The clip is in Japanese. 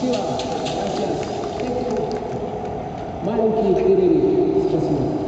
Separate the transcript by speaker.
Speaker 1: Siła, gracias. Mają kiedyś, z czasem.